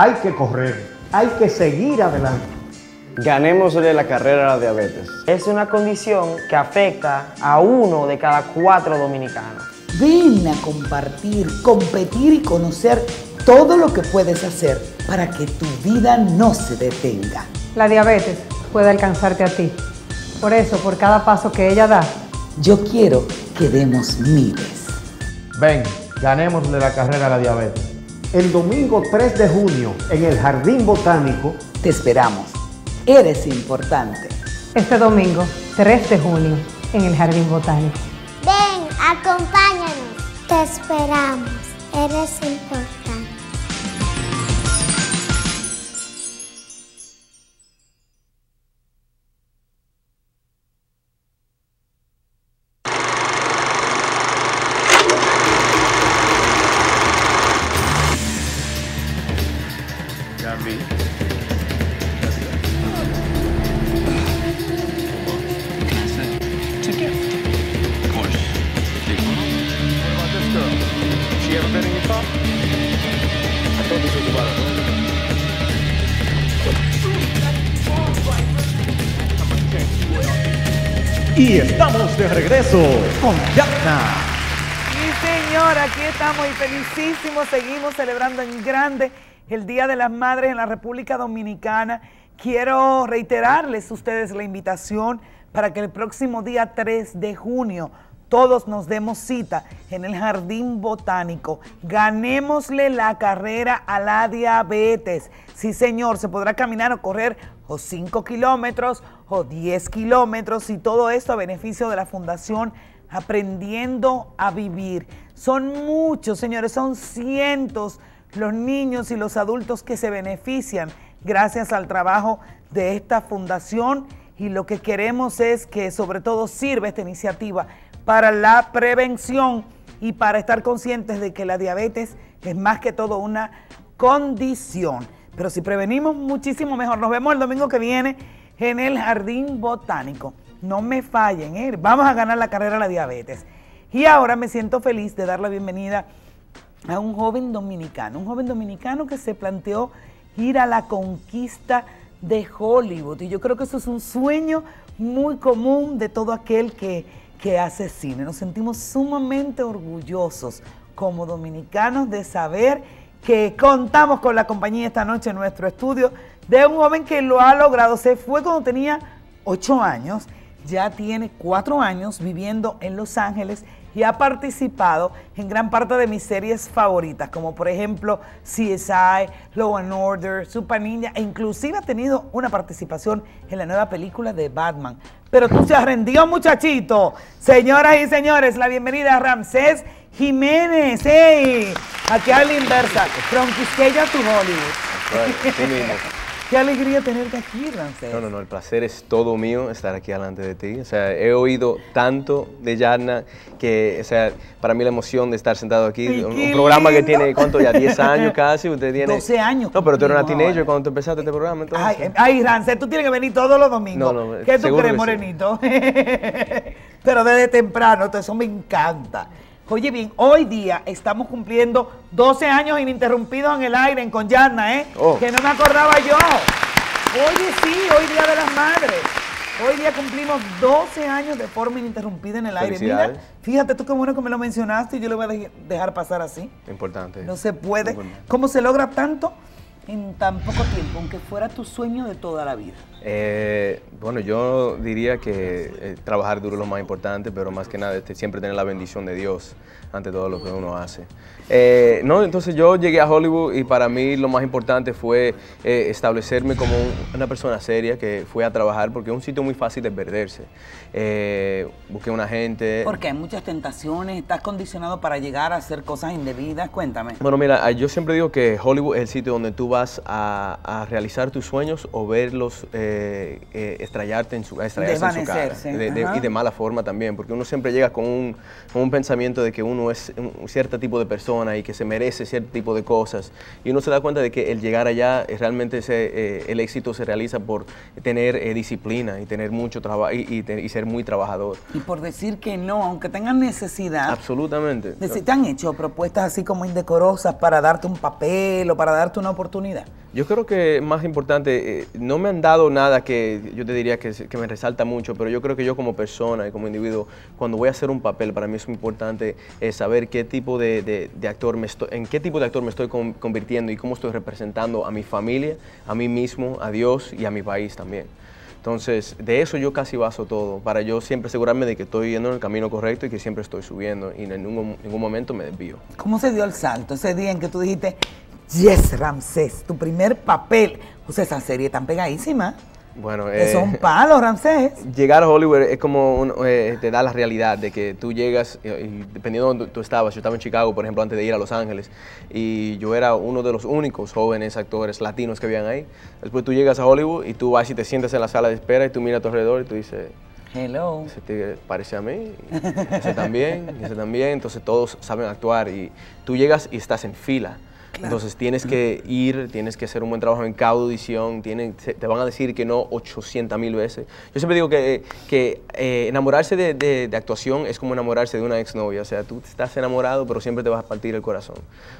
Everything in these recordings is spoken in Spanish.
hay que correr, hay que seguir adelante. Ganémosle la carrera a la diabetes. Es una condición que afecta a uno de cada cuatro dominicanos. Ven a compartir, competir y conocer todo lo que puedes hacer para que tu vida no se detenga. La diabetes puede alcanzarte a ti. Por eso, por cada paso que ella da, yo quiero que demos miles. Ven, ganémosle la carrera a la diabetes. El domingo 3 de junio, en el Jardín Botánico, te esperamos. Eres importante. Este domingo, 3 de junio, en el Jardín Botánico. Ven, acompáñanos. Te esperamos. Eres importante. Estamos de regreso con Yatna. Sí, señor, aquí estamos y felicísimos. Seguimos celebrando en grande el Día de las Madres en la República Dominicana. Quiero reiterarles a ustedes la invitación para que el próximo día 3 de junio todos nos demos cita en el Jardín Botánico. Ganémosle la carrera a la diabetes. Sí, señor, se podrá caminar o correr o 5 kilómetros o 10 kilómetros y todo esto a beneficio de la Fundación Aprendiendo a Vivir. Son muchos, señores, son cientos los niños y los adultos que se benefician gracias al trabajo de esta fundación y lo que queremos es que sobre todo sirva esta iniciativa para la prevención y para estar conscientes de que la diabetes es más que todo una condición. Pero si prevenimos muchísimo mejor. Nos vemos el domingo que viene en el Jardín Botánico. No me fallen, ¿eh? vamos a ganar la carrera de la diabetes. Y ahora me siento feliz de dar la bienvenida a un joven dominicano, un joven dominicano que se planteó ir a la conquista de Hollywood. Y yo creo que eso es un sueño muy común de todo aquel que, que hace cine. Nos sentimos sumamente orgullosos como dominicanos de saber que contamos con la compañía esta noche en nuestro estudio de un joven que lo ha logrado. Se fue cuando tenía ocho años, ya tiene cuatro años viviendo en Los Ángeles y ha participado en gran parte de mis series favoritas, como por ejemplo CSI, Law and Order, Super Ninja, e inclusive ha tenido una participación en la nueva película de Batman. Pero tú se has rendido, muchachito. Señoras y señores, la bienvenida a Ramsés Jiménez, hey, aquí a la inversa, from Quisqueya to Hollywood. Qué alegría tenerte aquí, Ramsés. No, no, no, el placer es todo mío estar aquí delante de ti. O sea, he oído tanto de Yarna que, o sea, para mí la emoción de estar sentado aquí, un, un, programa que tiene, ¿cuánto ya? 10 años casi, usted tiene... 12 años. No, pero tú eres una teenager cuando tú empezaste este programa, entonces. Ay, ay Ramsés, tú tienes que venir todos los domingos. No, no, ¿Qué tú crees, sí. morenito? pero desde temprano, eso me encanta. Oye bien, hoy día estamos cumpliendo 12 años ininterrumpidos en el aire en Yarna, ¿eh? Oh. Que no me acordaba yo. Oye, sí, hoy Día de las Madres. Hoy día cumplimos 12 años de forma ininterrumpida en el aire. Mira, fíjate tú qué bueno que me lo mencionaste y yo lo voy a dej- dejar pasar así. Importante. No se puede. ¿Cómo se logra tanto en tan poco tiempo, aunque fuera tu sueño de toda la vida? Eh, bueno, yo diría que eh, trabajar duro es lo más importante, pero más que nada este, siempre tener la bendición de Dios ante todo lo que uno hace. Eh, no, entonces yo llegué a Hollywood y para mí lo más importante fue eh, establecerme como un- una persona seria que fue a trabajar porque es un sitio muy fácil de perderse. Busqué una gente. Porque hay muchas tentaciones, estás condicionado para llegar a hacer cosas indebidas. Cuéntame. Bueno, mira, ah, yo siempre digo que Hollywood es el sitio donde tú vas a, a realizar tus sueños o verlos eh, eh, estrellarte en su, estrellarse en su cara. De- de- y de mala forma también, porque uno siempre llega con un, con un pensamiento de que uno es un, cierto tipo de persona y que se merece cierto tipo de cosas. Y uno se da cuenta de que el llegar allá eh, realmente se, eh, el éxito se realiza por tener eh, disciplina y tener mucho trabajo y, y y ser muy trabajador. Y por decir que no, aunque tengan necesidad, Absolutamente. si te han hecho propuestas así como indecorosas para darte un papel o para darte una oportunidad. Yo creo que más importante, eh, no me han dado nada que yo te diría que, me resalta mucho, pero yo creo que yo como persona y como individuo, cuando voy a hacer un papel, para mí es muy importante eh, saber qué tipo de, actor me estoy, en qué tipo de actor me estoy con- convirtiendo y cómo estoy representando a mi familia, a mí mismo, a Dios y a mi país también. Entonces, de eso yo casi baso todo, para yo siempre asegurarme de que estoy yendo en el camino correcto y que siempre estoy subiendo y en ningún, ningún momento me desvío. ¿Cómo se dio el salto ese día en que tú dijiste, yes, Ramsés, tu primer papel? Sea, esa serie tan pegadísima. Bueno, Que eh, son palos, Ramsés. Llegar a Hollywood es como, un- eh, te da la realidad de que tú llegas, y, y dependiendo de donde tú estabas, yo estaba en Chicago, por ejemplo, antes de ir a Los Ángeles, y yo era uno de los únicos jóvenes actores latinos que habían ahí. Después tú llegas a Hollywood y tú vas y te sientas en la sala de espera y tú miras a tu alrededor y tú dices, Hello. ese tigre parece a mí, y ese también, y ese también, entonces todos saben actuar y tú llegas y estás en fila. Entonces tienes que ir, tienes que hacer un buen trabajo en cada audición, tienen, te van a decir que no 800 mil veces. Yo siempre digo que, que eh, enamorarse de, de- de actuación es como enamorarse de una exnovia, o sea, tú estás enamorado pero siempre te vas a partir el corazón.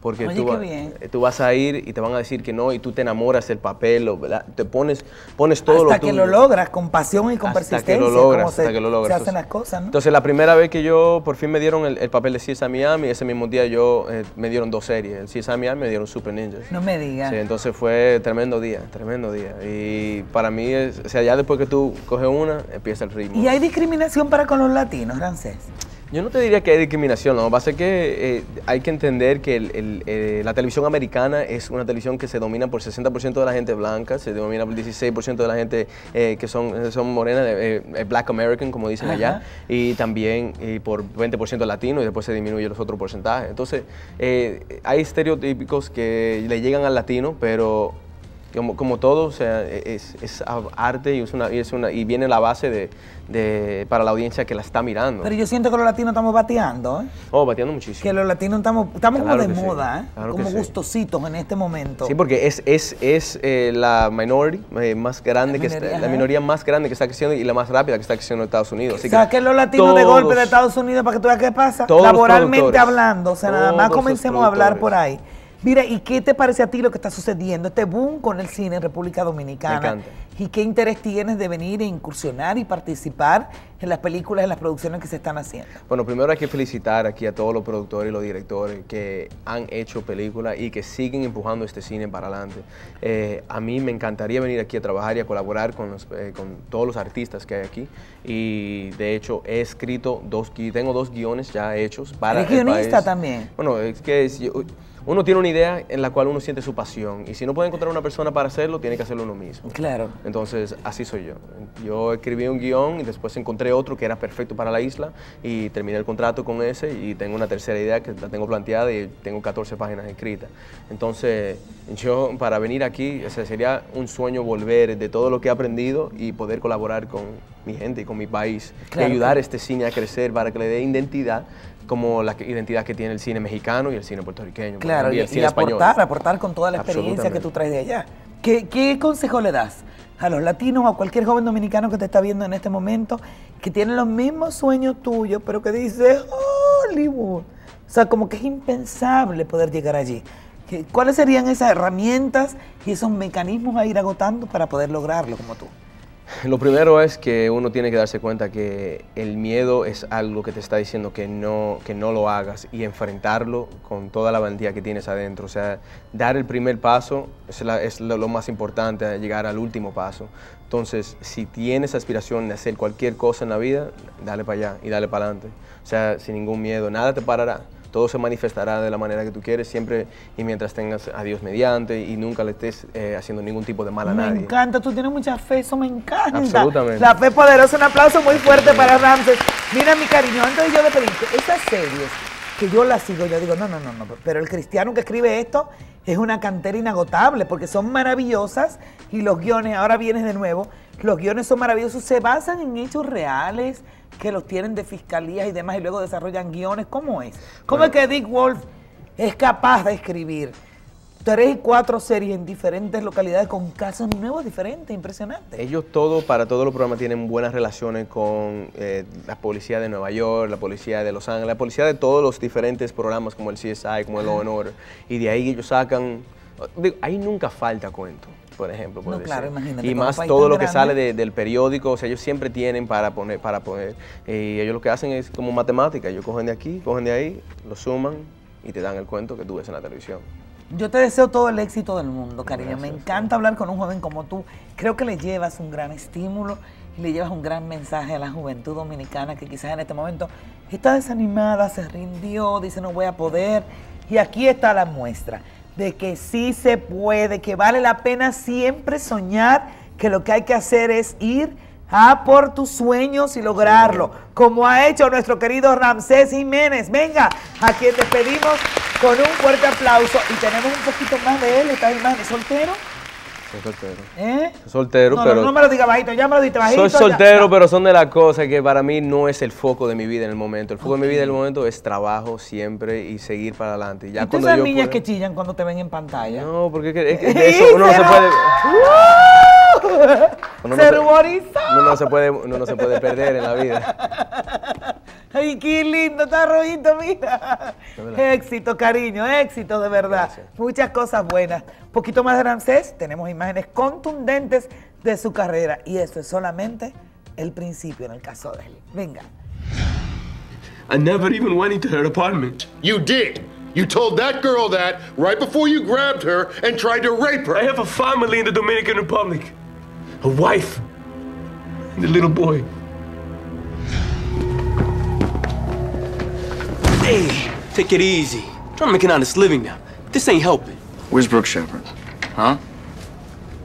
Porque Oye, tú, va- eh, tú vas a ir y te van a decir que no y tú te enamoras del papel, o, te pones, pones todo hasta lo que tuyo. lo logras, con pasión y con Hasta persistencia. que lo logras, como se, hasta que lo logras. se hacen las cosas, ¿no? Entonces, la primera vez que yo, por fin me dieron el, el papel de CSI Miami, ese mismo día yo, eh, me dieron dos series. El CSI Miami me dieron Super Ninjas. no me digas. Sí, entonces fue tremendo día, tremendo día. Y para mí, es, o sea, ya después que tú coges una, empieza el ritmo. ¿Y hay discriminación para con los latinos, Ramsés? Yo no te diría que hay discriminación, lo que pasa es que eh, hay que entender que el- el, eh, la televisión americana es una televisión que se domina por 60% de la gente blanca, se domina por 16% de la gente eh, que son, son morenas, black American, como dicen allá, y también por 20% latino y después se disminuye los otros porcentajes. Entonces, hay estereotípicos que le llegan al latino, pero como, como todo, o sea, es, es arte y, es una, y, es una, y viene la base de, de- para la audiencia que la está mirando. Pero yo siento que los latinos estamos bateando, ¿eh? Oh, bateando muchísimo. Que los latinos estamos, estamos Claro como de que sí, moda, ¿eh? claro que como sí. gustositos en este momento. Sí, porque es, es, es eh, la minority eh, más grande La que minoría, está, la minoría más grande que está creciendo y la más rápida que está creciendo en Estados Unidos. Así Saquen los latinos de golpe de Estados Unidos para que tú veas qué pasa. Laboralmente hablando, o sea, nada más comencemos a hablar por ahí. Mira, ¿y qué te parece a ti lo que está sucediendo? Este boom con el cine en República Dominicana. Me encanta. ¿Y qué interés tienes de venir e incursionar y participar en las películas, en las producciones que se están haciendo? Bueno, primero hay que felicitar aquí a todos los productores y los directores que han hecho películas y que siguen empujando este cine para adelante. Eh, a mí me encantaría venir aquí a trabajar y a colaborar con, los, eh, con todos los artistas que hay aquí. Y de hecho he escrito dos, tengo dos guiones ya hechos para ¿Eres el país. también? Bueno, es que es- yo- uno tiene una idea en la cual uno siente su pasión y si no puede encontrar una persona para hacerlo, tiene que hacerlo uno mismo. Claro. Entonces, así soy yo. Yo escribí un guion y después encontré otro que era perfecto para la isla y terminé el contrato con ese y tengo una tercera idea que la tengo planteada y tengo 14 páginas escritas. Entonces, yo para venir aquí, ese sería un sueño volver de todo lo que he aprendido y poder colaborar con mi gente y con mi país Claro. y ayudar a este cine a crecer para que le dé identidad como la identidad que tiene el cine mexicano y el cine puertorriqueño. Claro, ejemplo, y, el y cine español. aportar, aportar con toda la experiencia que tú traes de allá. ¿Qué, qué consejo le das a los latinos o a cualquier joven dominicano que te está viendo en este momento, que tiene los mismos sueños tuyos, pero que dice Hollywood? O sea, como que es impensable poder llegar allí. ¿Qué- ¿Cuáles serían esas herramientas y esos mecanismos a ir agotando para poder lograrlo como tú? Lo primero es que uno tiene que darse cuenta que el miedo es algo que te está diciendo que no, que no lo hagas y enfrentarlo con toda la valentía que tienes adentro. O sea, dar el primer paso es, lo, lo más importante, llegar al último paso. Entonces, si tienes aspiración de hacer cualquier cosa en la vida, dale para allá y dale para adelante. O sea, sin ningún miedo, nada te parará. Todo se manifestará de la manera que tú quieres siempre y mientras tengas a Dios mediante y nunca le estés eh, haciendo ningún tipo de mal a Me nadie. encanta, tú tienes mucha fe, eso me encanta. Absolutamente. La fe poderosa, un aplauso muy fuerte para Ramses. Mira, mi cariño, antes de yo de pedirte, esas series que yo las sigo, yo digo, no, no, no, no, pero el cristiano que escribe esto es una cantera inagotable porque son maravillosas y los guiones, ahora vienes de nuevo, los guiones son maravillosos, se basan en hechos reales que los tienen de fiscalías y demás y luego desarrollan guiones. ¿Cómo es? ¿Cómo Bueno. es que Dick Wolf es capaz de escribir tres y cuatro series en diferentes localidades con casos nuevos diferentes, impresionante. Ellos todo, para todos los programas tienen buenas relaciones con eh, la policía de Nueva York, la policía de Los Ángeles, la policía de todos los diferentes programas como el CSI, como el Law and Order. Y de ahí ellos sacan digo, ahí nunca falta cuento, por ejemplo. puede claro, imagínate, Y más todo lo que grande. sale de- del periódico, o sea, ellos siempre tienen para poner, para poner. Y ellos lo que hacen es como matemática, ellos cogen de aquí, cogen de ahí, lo suman y te dan el cuento que tú ves en la televisión. Yo te deseo todo el éxito del mundo, cariño. Me encanta hablar con un joven como tú. Creo que le llevas un gran estímulo y le llevas un gran mensaje a la juventud dominicana que quizás en este momento está desanimada, se rindió, dice no voy a poder. Y aquí está la muestra de que sí se puede, que vale la pena siempre soñar, que lo que hay que hacer es ir a por tus sueños y lograrlo, como ha hecho nuestro querido Ramsés Jiménez. Venga, a quien despedimos con un fuerte aplauso. Y tenemos un poquito más de él, esta imagen, soltero, Soy soltero. ¿eh? Soy soltero, no, pero... no, no me lo diga bajito, ya me lo diste bajito. Soy ya. soltero, pero son de las cosas que para mí no es el foco de mi vida en el momento. El foco de mi vida en el momento es trabajo siempre y seguir para adelante. Ya ¿Y tú cuando esas yo niñas pueda- que chillan cuando te ven en pantalla? No, porque es que, de eso uno no se puede... Uno no Se se- ruborizó. uno no se puede, uno no se puede perder en la vida. Ay, qué lindo, está rojito, mira. Éxito, cariño, éxito de verdad. Gracias. Muchas cosas buenas. Un poquito más de Ramsés, tenemos imágenes contundentes de su carrera y esto es solamente el principio en el caso de él. Venga. I never even went into her apartment. You did. You told that girl that right before you grabbed her and tried to rape her. I have a family in the Dominican Republic. A wife. And a little boy. Hey, take it easy. trying to make an honest living now. This ain't helping. Where's Brooke Shepard? Huh?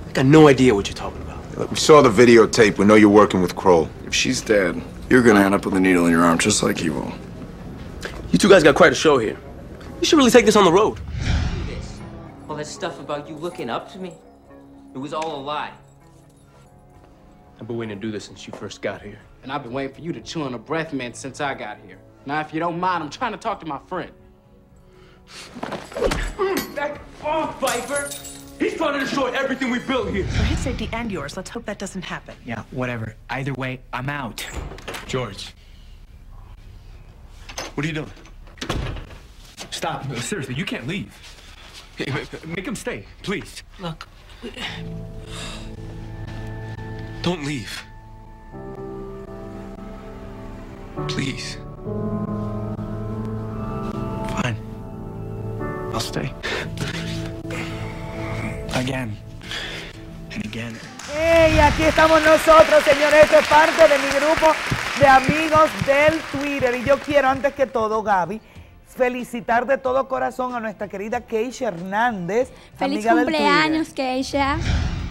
I got no idea what you're talking about. Look, we saw the videotape. We know you're working with Kroll. If she's dead, you're gonna end up with a needle in your arm just like he will. You two guys got quite a show here. You should really take this on the road. this. All that stuff about you looking up to me, it was all a lie. I've been waiting to do this since you first got here. And I've been waiting for you to chew on a breath mint since I got here. Now, if you don't mind, I'm trying to talk to my friend. Back off, Viper! He's trying to destroy everything we built here. For his safety and yours, let's hope that doesn't happen. Yeah, whatever. Either way, I'm out. George. What are you doing? Stop. Seriously, you can't leave. Hey, ma- Make him stay, please. Look, Don't leave. Please. Fine. I'll stay. Again. And again. ¡Hey! Aquí estamos nosotros, señores. Esto es parte de mi grupo de amigos del Twitter. Y yo quiero, antes que todo, Gaby, felicitar de todo corazón a nuestra querida Keisha Hernández. Feliz amiga del cumpleaños, Keisha.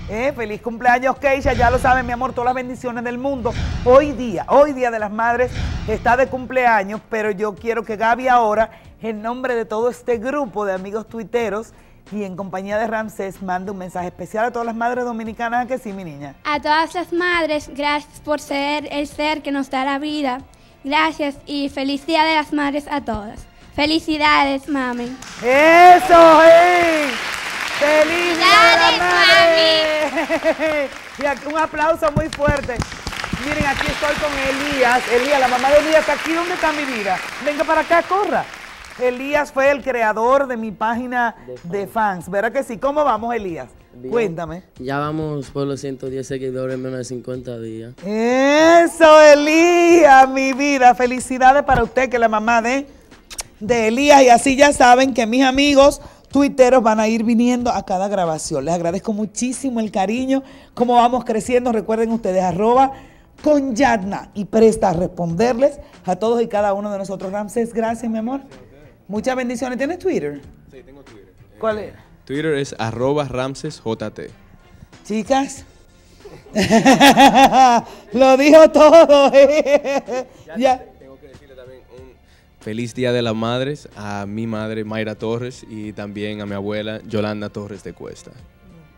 Eh, feliz cumpleaños, Keisha. Ya lo saben, mi amor, todas las bendiciones del mundo. Hoy día, hoy día de las madres, está de cumpleaños, pero yo quiero que Gaby ahora, en nombre de todo este grupo de amigos tuiteros y en compañía de Ramsés, mande un mensaje especial a todas las madres dominicanas, ¿a que sí, mi niña? A todas las madres, gracias por ser el ser que nos da la vida. Gracias y feliz Día de las Madres a todas. Felicidades, mami. ¡Eso, hey! ¡Feliz Día de Madre! Y aquí un aplauso muy fuerte. Miren, aquí estoy con Elías. Elías, la mamá de Elías está aquí. ¿Dónde está mi vida? Venga para acá, corra. Elías fue el creador de mi página de fans. ¿Verdad que sí? ¿Cómo vamos, Elías? Cuéntame. Ya vamos por los 110 seguidores en menos de 50 días. Eso, Elías, mi vida. Felicidades para usted, que es la mamá de, de Elías. Y así ya saben que mis amigos tuiteros van a ir viniendo a cada grabación. Les agradezco muchísimo el cariño. Cómo vamos creciendo. Recuerden ustedes, arroba con Yadna y presta a responderles a todos y cada uno de nosotros. Ramses, gracias, mi amor. Muchas bendiciones. ¿Tienes Twitter? Sí, tengo Twitter. ¿Cuál es? Twitter es arroba ramsesjt. Chicas. Lo dijo todo. eh. ya. Feliz Día de las Madres a mi madre Mayra Torres y también a mi abuela Yolanda Torres de Cuesta.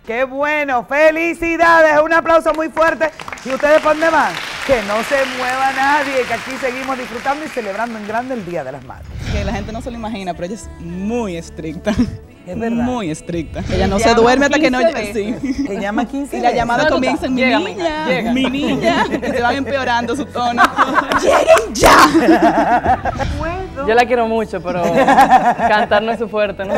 Qué bueno, felicidades, un aplauso muy fuerte. ¿Y ustedes por dónde van? Que no se mueva nadie, que aquí seguimos disfrutando y celebrando en grande el Día de las Madres. Que la gente no se lo imagina, pero ella es muy estricta. Es verdad. Muy estricta. Ella no se duerme hasta que no 15 Sí. Ella llama 15 Y la llamada comienza en mi Llega, niña, llega. mi niña. Y se van empeorando su tono. ¡Lleguen ya! Yo la quiero mucho, pero cantar no es su fuerte, ¿no?